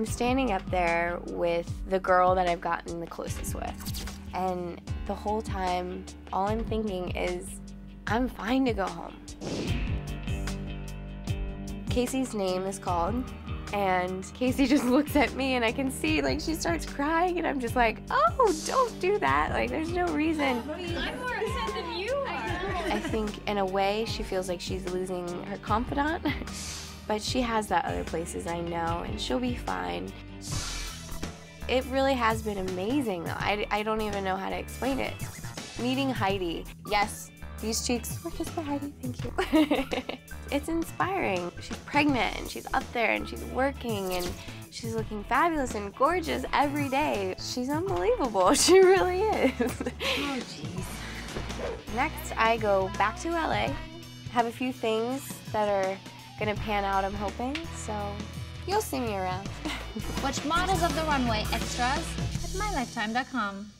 I'm standing up there with the girl that I've gotten the closest with. And the whole time, all I'm thinking is, I'm fine to go home. Casey's name is called, and Casey just looks at me, and I can see like she starts crying, and I'm just like, oh, don't do that. Like, there's no reason. I'm more upset than you are. I think in a way she feels like she's losing her confidant, but she has that other places I know, and she'll be fine. It really has been amazing though. I, I don't even know how to explain it. Meeting Heidi, yes, these cheeks were just for Heidi, thank you. it's inspiring. She's pregnant and she's up there and she's working and she's looking fabulous and gorgeous every day. She's unbelievable, she really is. Oh, jeez. Next, I go back to LA, have a few things that are gonna pan out, I'm hoping, so you'll see me around. Watch Models of the Runway extras at mylifetime.com.